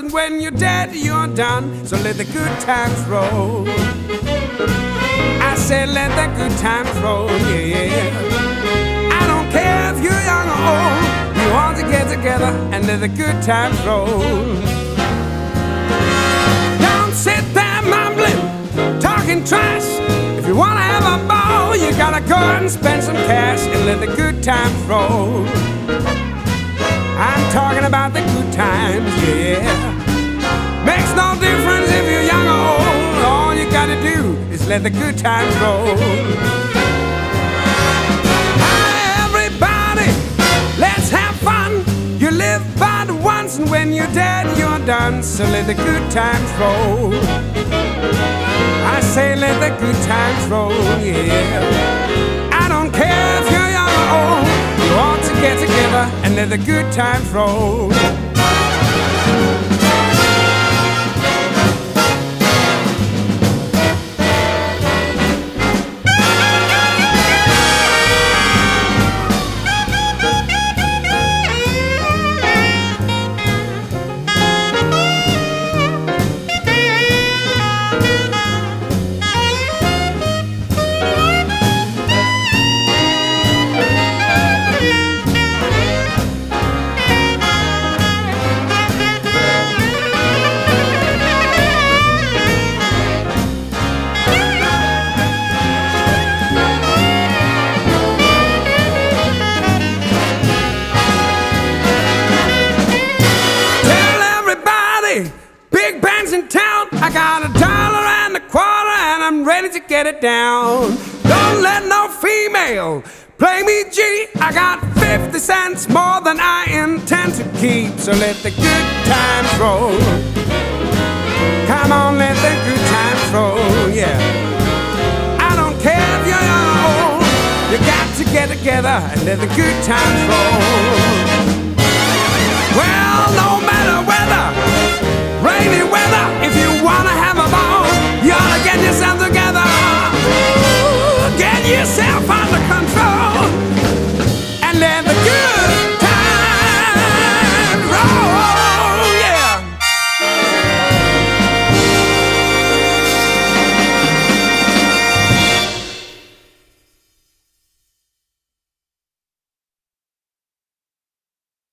and when you're dead, you're done. So let the good times roll. I said, let the good times roll, yeah. I don't care if you're young or old. You want to get together and let the good times roll. Don't sit there mumbling, talking trash. If you wanna have a ball, you gotta go and spend some cash and let the good times roll. Talking about the good times, yeah. Makes no difference if you're young or old. All you gotta do is let the good times roll. Hi, everybody, let's have fun. You live but once, and when you're dead, you're done. So let the good times roll. I say, let the good times roll, yeah. Let the good times roll. I got a dollar and a quarter, and I'm ready to get it down. Don't let no female play me G. I got 50 cents more than I intend to keep. So let the good times roll. Come on, let the good times roll, yeah. I don't care if you're old. You got to get together and let the good times roll. Well, no yourself